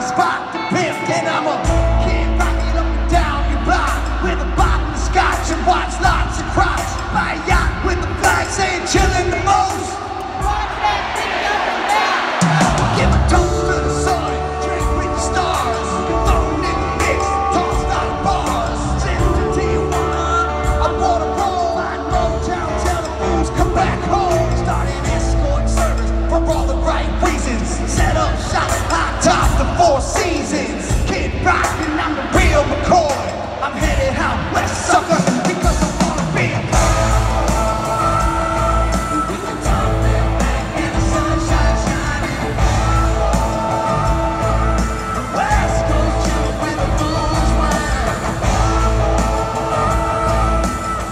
spot